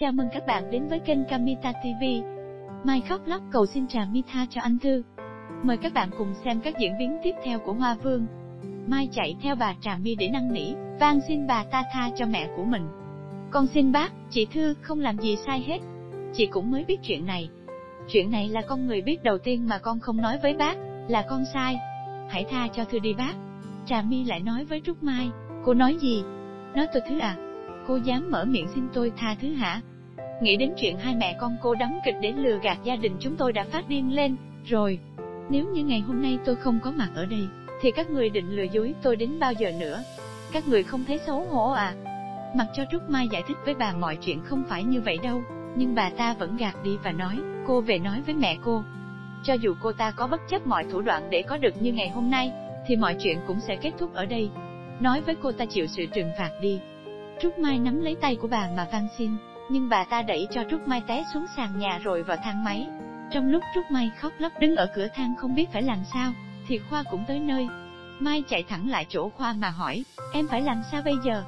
Chào mừng các bạn đến với kênh Kamita TV. Mai khóc lóc cầu xin Trà mi tha cho anh Thư. Mời các bạn cùng xem các diễn biến tiếp theo của Hoa Vương. Mai chạy theo bà Trà mi để năn nỉ, van xin bà ta tha cho mẹ của mình. Con xin bác, chị Thư không làm gì sai hết. Chị cũng mới biết chuyện này. Chuyện này là con người biết đầu tiên mà con không nói với bác, là con sai. Hãy tha cho Thư đi bác. Trà mi lại nói với Trúc Mai, cô nói gì? Nói tôi thứ à? Cô dám mở miệng xin tôi tha thứ hả? Nghĩ đến chuyện hai mẹ con cô đóng kịch để lừa gạt gia đình chúng tôi đã phát điên lên, rồi. Nếu như ngày hôm nay tôi không có mặt ở đây, thì các người định lừa dối tôi đến bao giờ nữa? Các người không thấy xấu hổ à? Mặc cho Trúc Mai giải thích với bà mọi chuyện không phải như vậy đâu, nhưng bà ta vẫn gạt đi và nói, cô về nói với mẹ cô. Cho dù cô ta có bất chấp mọi thủ đoạn để có được như ngày hôm nay, thì mọi chuyện cũng sẽ kết thúc ở đây. Nói với cô ta chịu sự trừng phạt đi. Trúc Mai nắm lấy tay của bà mà van xin, nhưng bà ta đẩy cho Trúc Mai té xuống sàn nhà rồi vào thang máy. Trong lúc Trúc Mai khóc lóc đứng ở cửa thang không biết phải làm sao, thì Khoa cũng tới nơi. Mai chạy thẳng lại chỗ Khoa mà hỏi, em phải làm sao bây giờ?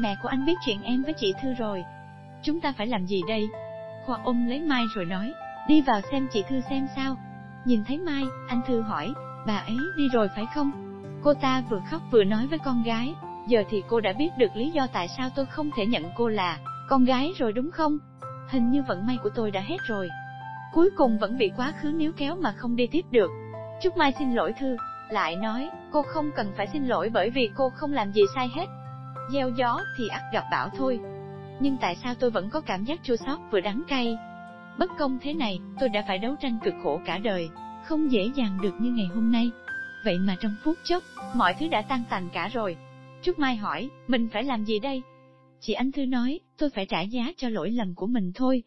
Mẹ của anh biết chuyện em với chị Thư rồi. Chúng ta phải làm gì đây? Khoa ôm lấy Mai rồi nói, đi vào xem chị Thư xem sao. Nhìn thấy Mai, anh Thư hỏi, bà ấy đi rồi phải không? Cô ta vừa khóc vừa nói với con gái, giờ thì cô đã biết được lý do tại sao tôi không thể nhận cô là con gái rồi đúng không? Hình như vận may của tôi đã hết rồi. Cuối cùng vẫn bị quá khứ níu kéo mà không đi tiếp được. Trúc Mai xin lỗi Thư, lại nói, cô không cần phải xin lỗi bởi vì cô không làm gì sai hết. Gieo gió thì ắt gặp bão thôi. Nhưng tại sao tôi vẫn có cảm giác chua xót vừa đắng cay? Bất công thế này, tôi đã phải đấu tranh cực khổ cả đời, không dễ dàng được như ngày hôm nay. Vậy mà trong phút chốc, mọi thứ đã tan tành cả rồi. Trúc Mai hỏi, mình phải làm gì đây? Chị Anh Thư nói, tôi phải trả giá cho lỗi lầm của mình thôi.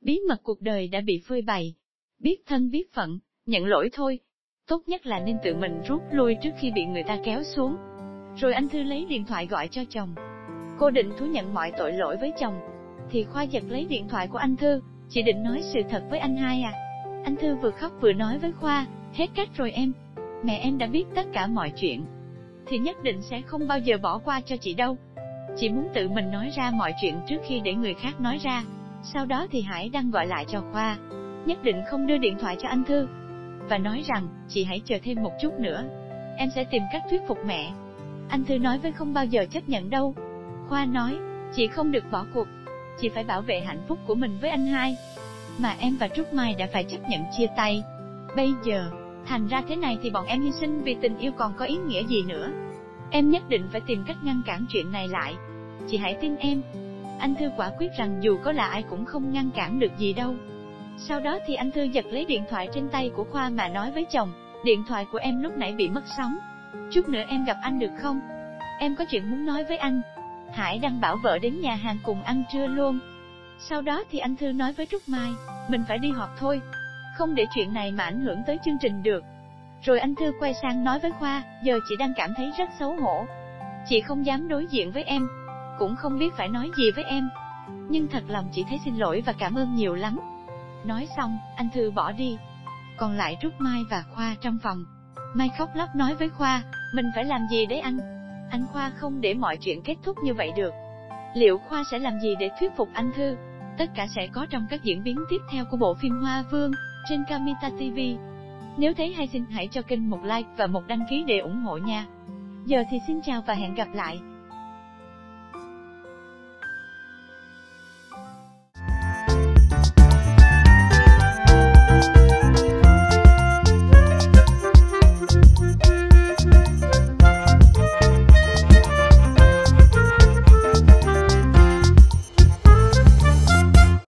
Bí mật cuộc đời đã bị phơi bày. Biết thân biết phận, nhận lỗi thôi. Tốt nhất là nên tự mình rút lui trước khi bị người ta kéo xuống. Rồi anh Thư lấy điện thoại gọi cho chồng. Cô định thú nhận mọi tội lỗi với chồng. Thì Khoa giật lấy điện thoại của anh Thư, chị định nói sự thật với anh hai à. Anh Thư vừa khóc vừa nói với Khoa, hết cách rồi em. Mẹ em đã biết tất cả mọi chuyện. Thì nhất định sẽ không bao giờ bỏ qua cho chị đâu. Chị muốn tự mình nói ra mọi chuyện trước khi để người khác nói ra. Sau đó thì Hải đăng gọi lại cho Khoa. Nhất định không đưa điện thoại cho anh Thư. Và nói rằng, chị hãy chờ thêm một chút nữa. Em sẽ tìm cách thuyết phục mẹ. Anh Thư nói với không bao giờ chấp nhận đâu. Khoa nói, chị không được bỏ cuộc. Chị phải bảo vệ hạnh phúc của mình với anh hai. Mà em và Trúc Mai đã phải chấp nhận chia tay. Bây giờ, thành ra thế này thì bọn em hy sinh vì tình yêu còn có ý nghĩa gì nữa. Em nhất định phải tìm cách ngăn cản chuyện này lại. Chị hãy tin em. Anh Thư quả quyết rằng dù có là ai cũng không ngăn cản được gì đâu. Sau đó thì anh Thư giật lấy điện thoại trên tay của Khoa mà nói với chồng, điện thoại của em lúc nãy bị mất sóng. Chút nữa em gặp anh được không? Em có chuyện muốn nói với anh. Hải đang bảo vợ đến nhà hàng cùng ăn trưa luôn. Sau đó thì anh Thư nói với Trúc Mai, mình phải đi họp thôi. Không để chuyện này mà ảnh hưởng tới chương trình được. Rồi anh Thư quay sang nói với Khoa, giờ chị đang cảm thấy rất xấu hổ. Chị không dám đối diện với em, cũng không biết phải nói gì với em. Nhưng thật lòng chị thấy xin lỗi và cảm ơn nhiều lắm. Nói xong, anh Thư bỏ đi. Còn lại Trúc Mai và Khoa trong phòng. Mai khóc lóc nói với Khoa, mình phải làm gì đấy anh? Anh Khoa không để mọi chuyện kết thúc như vậy được. Liệu Khoa sẽ làm gì để thuyết phục anh Thư? Tất cả sẽ có trong các diễn biến tiếp theo của bộ phim Hoa Vương, trên Kamita TV. Nếu thấy hay xin hãy cho kênh một like và một đăng ký để ủng hộ nha. Giờ thì xin chào và hẹn gặp lại.